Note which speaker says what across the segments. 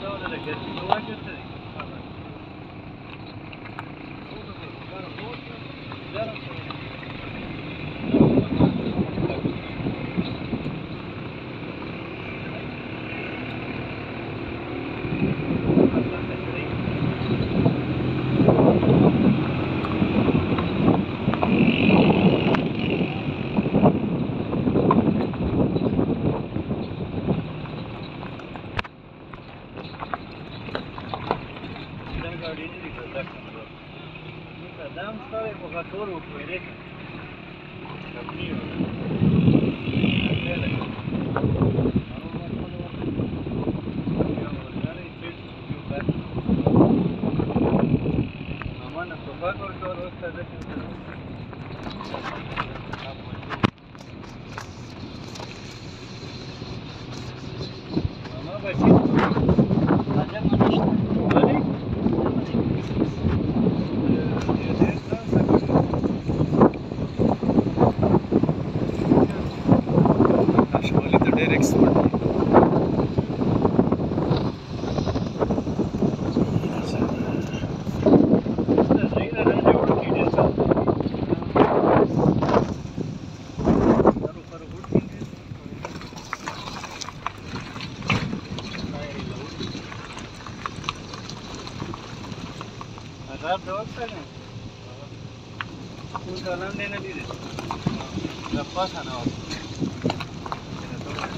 Speaker 1: ನೋಡೋದಕ್ಕೆ ತುಂಬ Там ставимо готову поїдете. Нормально, собака готова, сказать. Мама, бачить. lyrics would be. हजार दो कलम देने दीजिए डब्बा खाना होता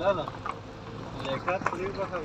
Speaker 1: Ελλάδα. η κάτι λίγο θα